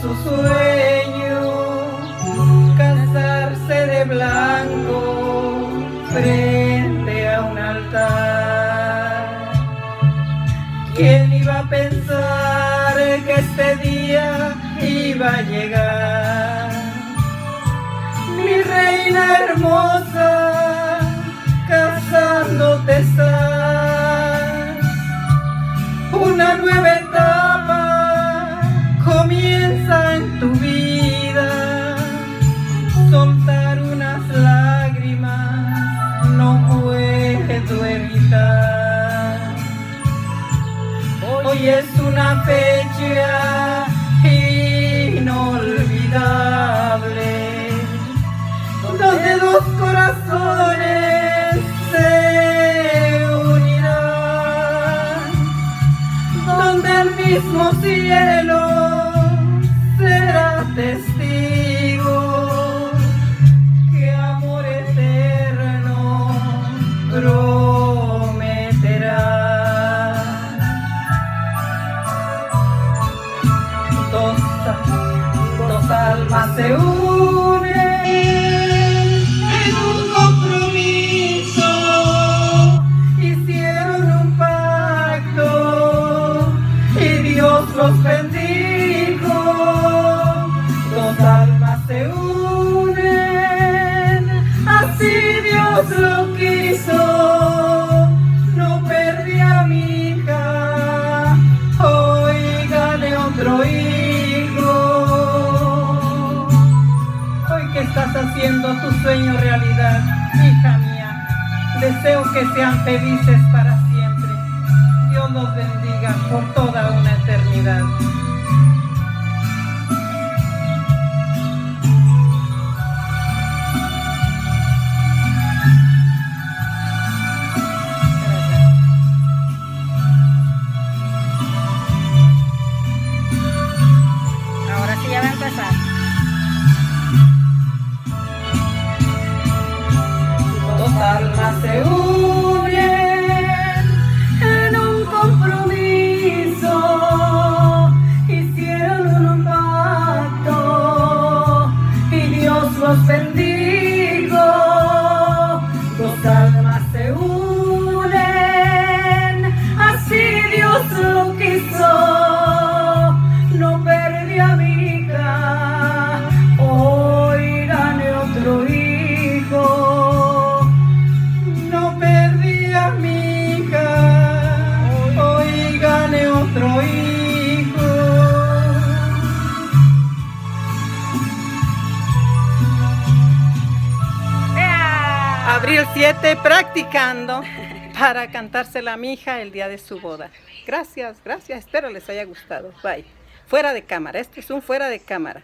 sueño casarse de blanco frente a un altar. ¿Quién iba a pensar que este día iba a llegar? Mi reina hermosa, casándote estás. Una nueva comienza en tu vida. Soltar unas lágrimas no puedo evitar. Hoy es una fecha inolvidable, donde dos corazones se unirán, donde el mismo cielo testigo que amor eterno prometerá. Dos, dos almas se unen haciendo tu sueño realidad, hija mía, deseo que sean felices para siempre. Dios los bendiga por toda una eternidad. Se unen en un compromiso, hicieron un pacto y Dios los bendijo. Dos almas se unen, así Dios lo quiso. Abril 7 practicando para cantársela a mi hija el día de su boda. Gracias, gracias. Espero les haya gustado. Bye. Fuera de cámara. Este es un fuera de cámara.